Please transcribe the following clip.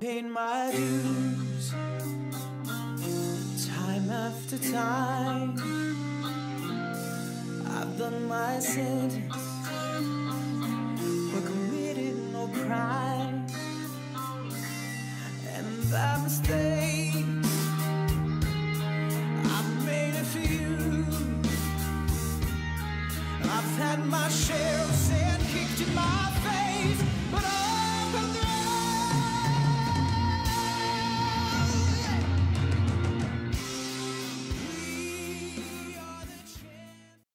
paid my dues time after time. I've done my sentence, but committed no crime, and by mistake I've made a few. I've had my share of sin.